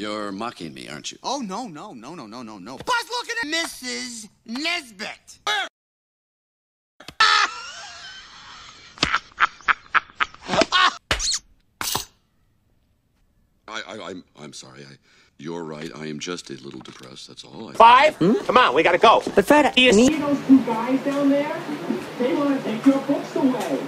You're mocking me, aren't you? Oh, no, no, no, no, no, no, no. Buzz looking at Mrs. Nesbit. I, I, I'm, I'm sorry. I, you're right. I am just a little depressed. That's all. I, Five? Hmm? Come on, we gotta go. But Fred, You see those two guys down there? They want to take your books away.